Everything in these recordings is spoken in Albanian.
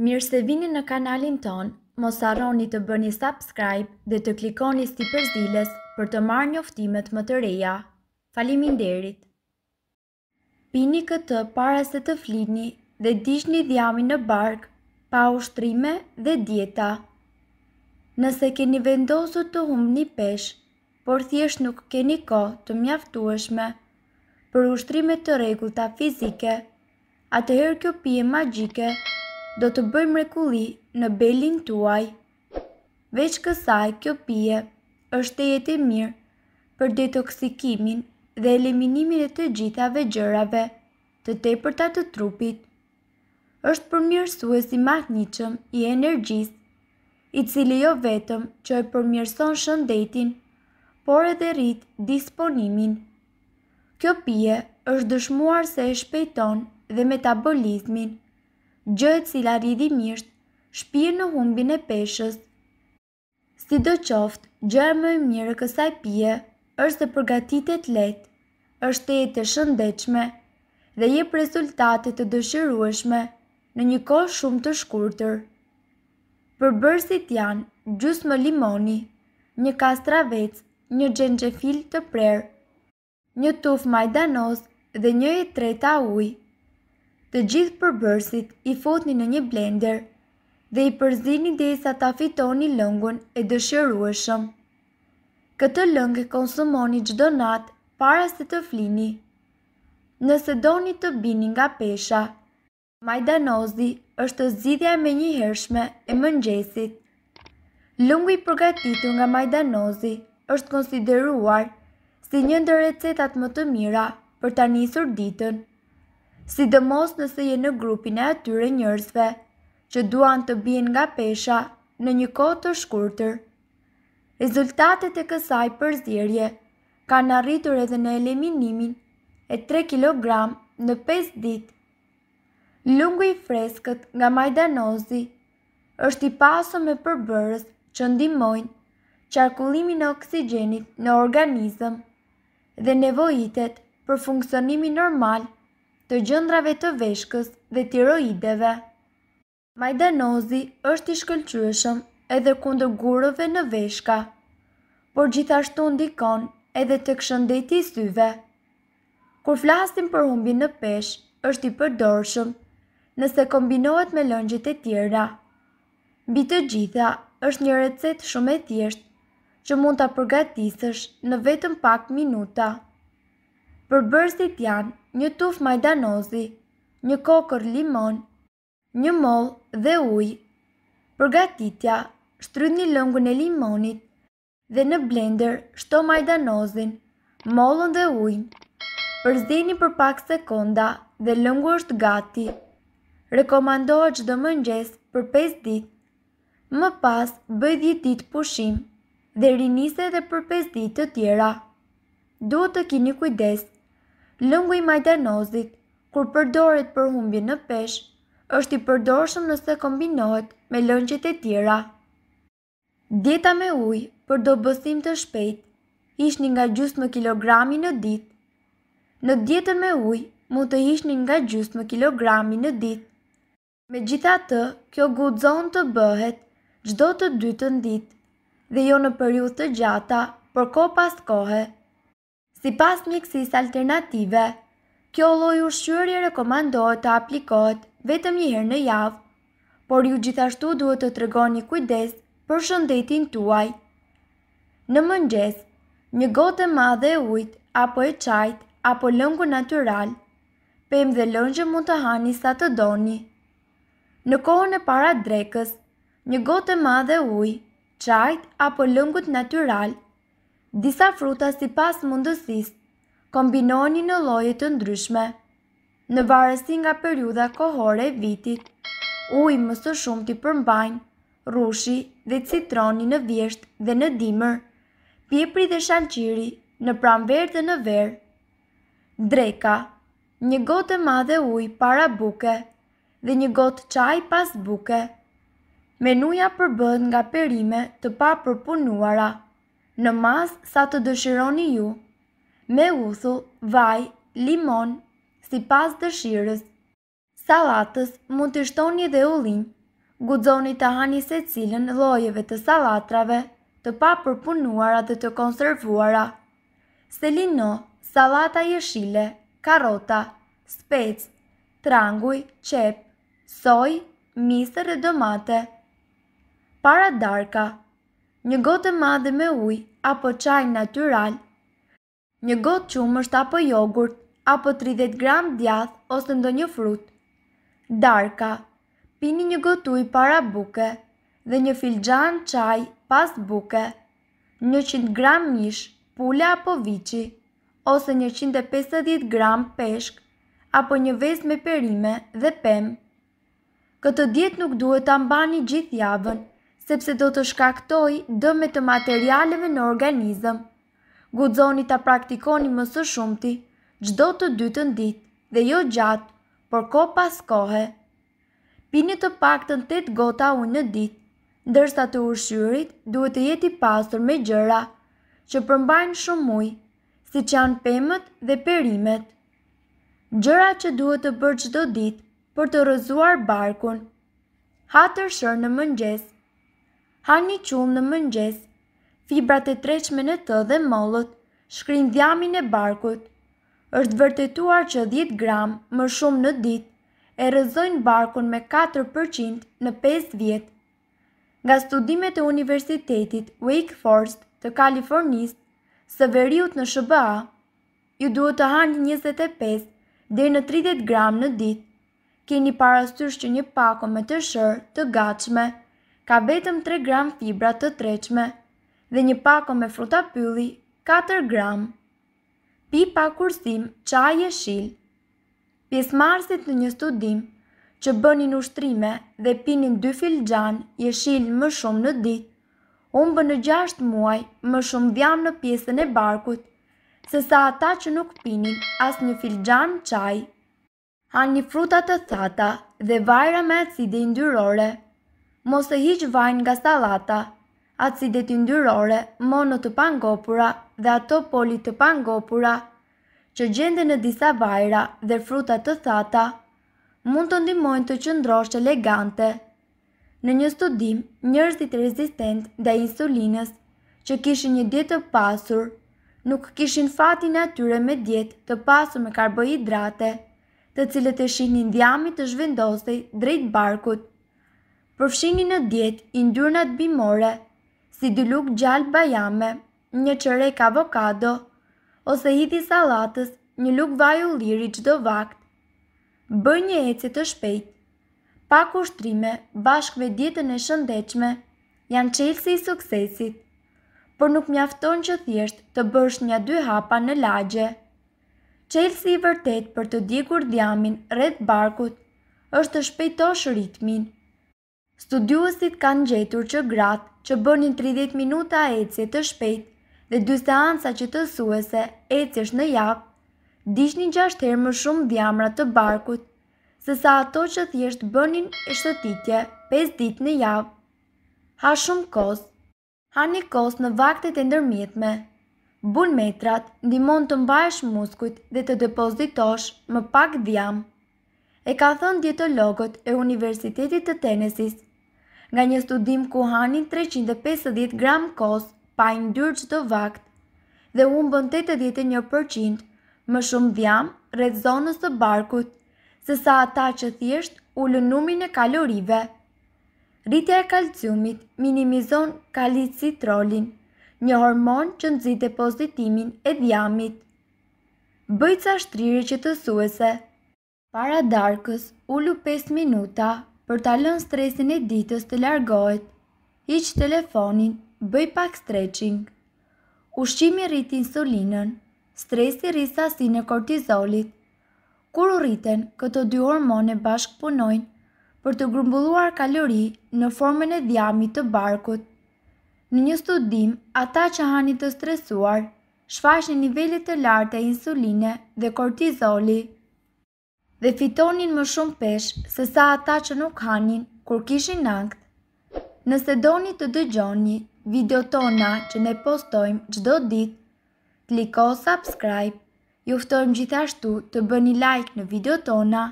Mirë se vini në kanalin tonë, mos harroni të bëni subscribe dhe të klikoni sipër ziles për të marrë njoftimet më të reja. Faliminderit! Pini këtë para se të flini dhe digjni dhjamin në bark pa ushtrime dhe dieta. Nëse keni vendosur të humbni peshë, por thjesht nuk keni kohë të mjaftueshme për ushtrime të rregullta fizike, atëherë kjo pije magjike do të bëjë mrekulli në belin tuaj. Veç kësaj, kjo pije është tejet e mirë për detoksikimin dhe eliminimin e të gjithave gjërave të tepërta të trupit. është përmirësues i mahnitshëm i energjisë, i cili jo vetëm që e përmirëson shëndetin, por edhe rrit disponimin. Kjo pije është dëshmuar se e shpejton dhe metabolizmin, gjë e cila rrjedhimisht shpie në humbjen e peshës. Sidoqoftë, gjëja më e mirë e kësaj pije është se përgatitet lehtë, është tejet e shëndetshme dhe jep rezultate të dëshirueshme në një kohë shumë të shkurtër. Përbërësit janë gjysmë limoni, një kastravec, një xhenxhefil të prerë, një tufë majdanoz dhe një e treta ujë. Të gjithë përbërësit i futni në një blender dhe i përzieni derisa ta fitoni lëngun e dëshirueshëm. Këtë lëng e konsumoni çdo natë para se të flini. Nëse doni të bini nga pesha, Majdanozi është zgjidhja e menjëhershme e mëngjesit. Lëngu i përgatitur nga majdanozi është konsideruar si një ndër recetat më të mira për ta nisur ditën. Sidomos nëse je në grupin e atyre njerëzve që duan të bien nga pesha në një kohë të shkurtër. Rezultatet e kësaj përzierjeje kanë arritur edhe në eliminimin e 3 kg në 5 ditë Lëngu i freskët nga majdanozi është i pasur me përbërës që ndihmojnë qarkullimin e oksigjenit në organizëm dhe nevojitet për funksionimin normal të gjëndrave të veshkës dhe tiroideve. Majdanozi është i shkëlqyeshëm edhe kundër gurëve në veshka, por gjithashtu ndikon edhe tek shëndeti i syve. Kur flasim për humbjen në peshë, është i përdorshëm nëse kombinohet me lëngjet e tjera. Mbi të gjitha, është një recetë shumë e thjeshtë që mund ta përgatisësh në vetëm pak minuta. Përbërësit janë një tufë majdanozi, një kokërr limon, Një mollë dhe ujë. Përgatitja, Shtrydhni lëngun e limonit dhe në blender shto majdanozin, mollën dhe ujin. Përzieni për pak sekonda dhe lëngu është gati. Rekomandohet çdo mëngjes për pesë ditë. Më pas bëj dhjetë ditë pushim dhe rinise edhe për pesë ditë të tjera. Duhet të kini kujdes. Lëngu i majdanozit, kur përdoret për humbjen në peshë, është i përdorshëm nëse kombinohet me lëngjet e tjera. Dieta me ujë për dobësim të shpejtë, hiqni nga gjysmë kilogrami në ditë. Në dietën me ujë mund të hiqni nga gjysmë kilogrami në ditë. Megjithatë, kjo guxon të bëhet çdo të dytën ditë dhe jo në periudhë të gjata, por kohë pas kohe. Sipas mjekësisë alternative, kjo lloj ushqyerje rekomandohet të aplikohet vetëm një herë në javë, por ju gjithashtu duhet të tregoni kujdes për shëndetin tuaj. Në mëngjes, një gotë e madhe e ujit apo e çajit apo lëngu natyral Pemë dhe lëngje mund të hani sa të doni. Në kohën e para drekës, një gotë e madhe ujë, çajt apo lëngut natyral. Disa fruta sipas mundësisë kombinoheni në lloje të ndryshme, në varësi nga periudha kohore e vitit. Ujë më së shumti përmbajnë rrushi dhe citroni në vjeshtë dhe në dimër, pjepri dhe shalqiri në pranverë dhe në verë. Dreka, Një gotë e madhe ujë para buke dhe një gotë çaj pas buke. Menuja përbëhet nga perime të papërpunuara, në masë sa të dëshironi ju, me uthull, vaj, limon, sipas dëshirës. Sallatës mund t'i shtoni dhe ullinj. Guxoni të hani secilën llojeve të sallatrave të papërpunuara dhe të konservuara. Selino, sallata jeshile, karrota, spec, tranguj, qepë, sojë, misër e domate. Paradarka, një gotë e madhe me ujë apo çaj natyral Një gotë qumësht apo jogurt apo 30 gram djathë ose ndonjë frut. Darka, pini një gotë ujë para buke dhe një filxhan çaj pas buke. 100 gram mish, pule apo viçi ose 150 gram peshk apo një vezë me perime dhe pemë. Këtë dietë nuk duhet ta mbani gjithë javën, sepse do të shkaktojë dëme të materialeve në organizëm. Guxoni ta praktikoni më së shumti çdo të dytën ditë dhe jo gjatë, por kohë pas kohe. Pini të paktën 8 gota ujë në ditë, ndërsa të ushqyerit duhet të jetë i pasur me gjëra që përmbajnë shumë ujë, siç janë pemët dhe perimet. Gjëra që duhet të bërë çdo ditë për të rrëzuar barkun. Ha tërshër në mëngjes. Hani qullë në mëngjes. Fibrat e tretshme në të dhe mollët shkrijnë dhjamin e barkut. Është vërtetuar që 10 gram më shumë në ditë e rrëzojnë barkun me 4% në 5 vjet. Nga studimet e Universitetit Wake Forest të Kalifornisë së Veriut në SHBA, Ju duhet të hani 25 deri në 30 gram në ditë. Keni parasysh që një pako me tërshërë të gatshme ka vetëm 3 gram fibra të tretshme dhe një pako me fruta pylli 4 gram. Pi pa kursim çaj jeshil. Pjesëmarrësit në një studim që bënin ushtrime dhe pinin dy filxhanë çaj jeshil më shumë në ditë, humbën në gjashtë muaj më shumë dhjamë në pjesën e barkut se sa ata që nuk pinin asnjë filxhan çaj. Hani fruta të thata dhe vajra me acide yndyrore. Mos e hiq vajin nga sallata. Acidet yndyrore, mono të pangopura dhe ato poli të pangopura që gjenden në disa vajra dhe fruta të thata, mund të ndihmojnë të qëndrosh elegante. Në një studim, njerëzit rezistentë ndaj insulinës që kishin një dietë të pasur, nuk kishin fatin e atyre me dietë të pasur me karbohidrate, të cilët e shihnin dhjamit të zhvendosej drejt barkut. Përfshini në dietë yndyrnat bimore, si dy lugë gjalpë bajame një çerek avokado ose hidh i sallatës një lugë vaj ulliri çdo vakt. Bëj një ecje të shpejtë. Pak ushtrime bashkë me dietën e shëndetshme janë çelësi i suksesit. Por nuk mjafton që thjesht të bësh nja dy hapa në lagje. Çelësi i vërtetë për të djegur dhjamin rreth barkut është të shpejtosh ritmin. Studiuesit kanë gjetur që gratë që bënin tridhjetë minuta ecje të shpejtë dhe dy seanca qetësuese ecjesh në javë, digjnin gjashtë herë më shumë dhjamra të barkut sesa ato që thjesht bënin shëtitje pesë ditë në javë. Ha shumë kos. Ha një kos në vaktet e ndërmjetme. Bulmetrat ndihmon të mbash muskujt dhe të depozitosh më pak dhjam. E ka thënë dietologët e Universitetit të Tenesis. Nga një studim ku hanin treqind e pesëdhjetë gram kos pa yndyrë çdo vakt dhe humbën tetëdhjetë e një për qind më shumë dhjam rreth zonës të barkut sesa ata që thjesht ulën numrin e kalorive. Rritja e kalciumit minimizon kalicitrolin, një hormon që nxit depozitimin e dhjamit. Bëj ca shtrirje qetësuese. Para darkës, ulu pesë minuta për ta lënë stresin e ditës të largohet. Hiq telefonin, bëj pak stretching. Ushqimi rrit insulinën, stresi rrit sasinë e kortizolit. Kur rriten, këto dy hormone bashkëpunojnë për të grumbulluar kalori në formën e dhjamit të barkut. Në një studim, ata që hanin të stresuar shfaqnin nivele të larta insuline dhe kortizoli dhe fitonin më shumë peshë se sa ata që nuk hanin kur kishin ankth. Nëse doni të dëgjoni video tona që ne postojmë çdo ditë, kliko subscribe Ju ftojmë gjithashtu të bëni like në video tona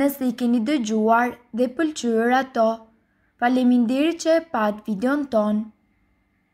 nëse i keni dëgjuar dhe pëlqyer ato. Faleminderit që e patë videon tonë!